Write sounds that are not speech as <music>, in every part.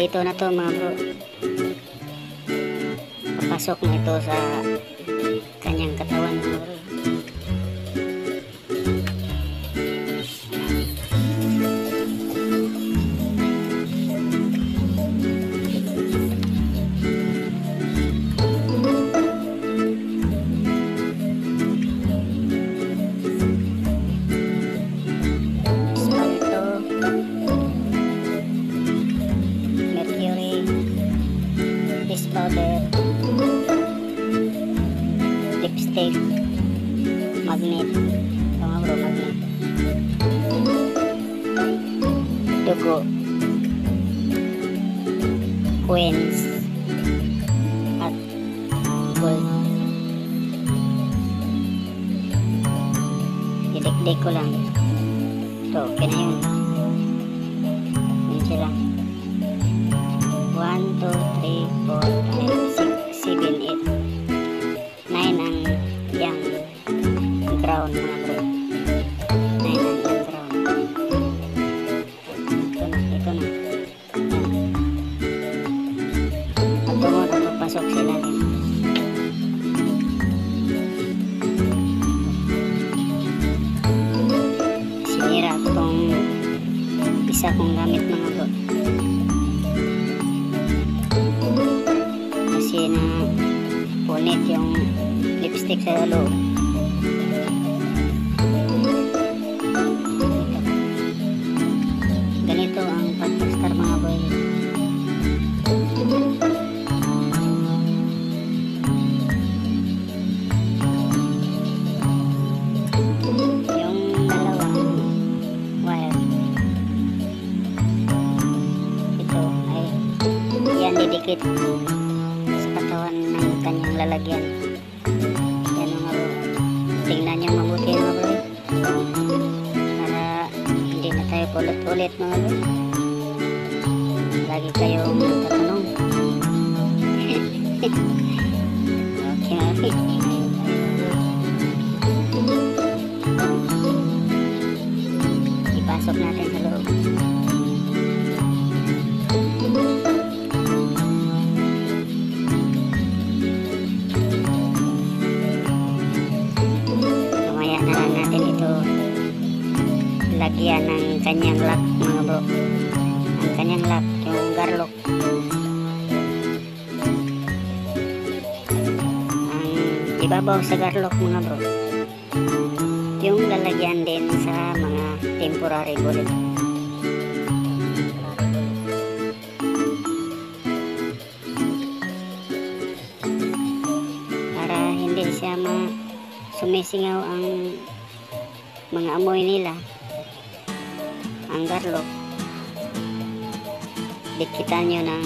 Kompleto na to mga bro. Papasok na ito sa kanyang katawan dugo, coins, at gold. Didikdik ko lang. Ito, okay na yun. Yun sila. 1, 2, 3, 4, 5, 6, 7, 8. 9 ang yung ground mga Sinira ko tong isa kong gamit mga bro. Kasi na punit yung lipstick sa loob. Yan didikit sa katawan ng kanyang lalagyan. Yan mga bro. Tingnan nyo mabuti mga bro. Para hindi na tayo ulit-ulit mga bro. Lagi kayong tatanong. <laughs> okay Lang natin ito lagyan ng kanyang lock mga bro. Ang kanyang lock, yung garlock. Ang ibabaw sa garlock mga bro. Yung lalagyan din sa mga temporary bullet. Sumisingaw ang mga amoy nila. Ang garlock. Dikitan nyo ng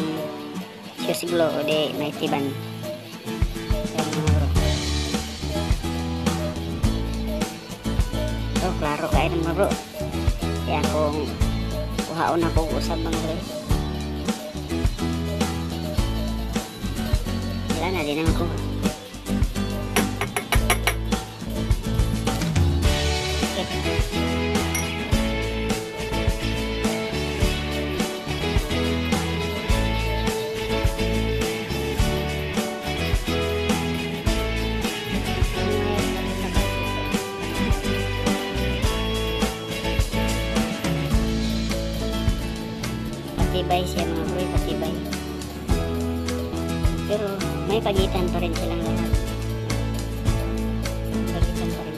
fuse glow o di may tiban. So, klaro kayo mga bro. Kaya kung kuhaon ako usap mga bro. Wala na, di naman ko. Patibay siya mga bro, patibay. Pero may pagitan pa rin silang lahat. Pagitan pa rin.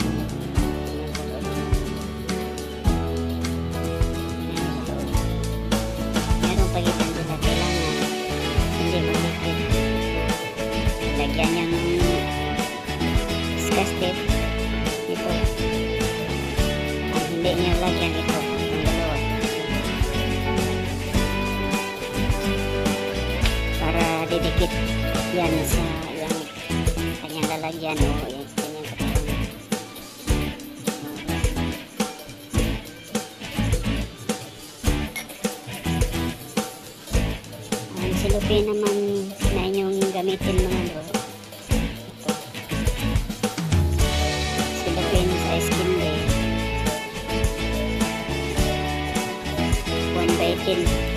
Merong pagitan sila. Kailangan hindi magdikit. Lagyan niya ng tape. Yan sa yung kanyang lalagyan o yung sa kanyang katawan. Ang silupin naman na inyong gamitin mga bro. Ito. Silupin sa skin day. 1 by 10. 1 by 10.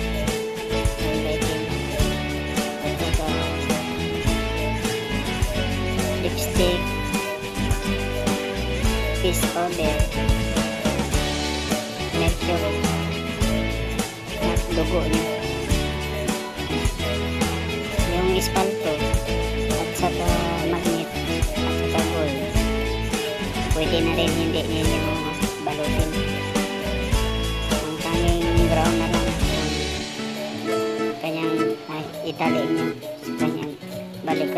Powder, mercury, at dugo niya. Yung espalto, at saka magnet, at saka gold. Pwede na rin hindi ninyo balutin. Ang tanging brown na lang ang kanyang ay, itali niyo sa kanyang balik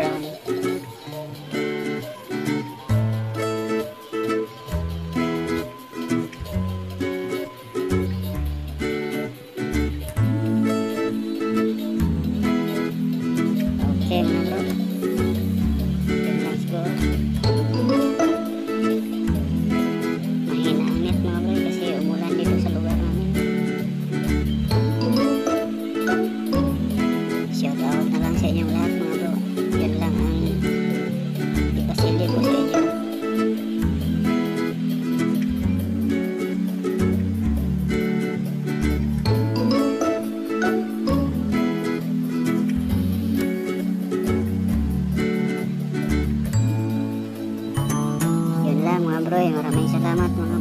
programa con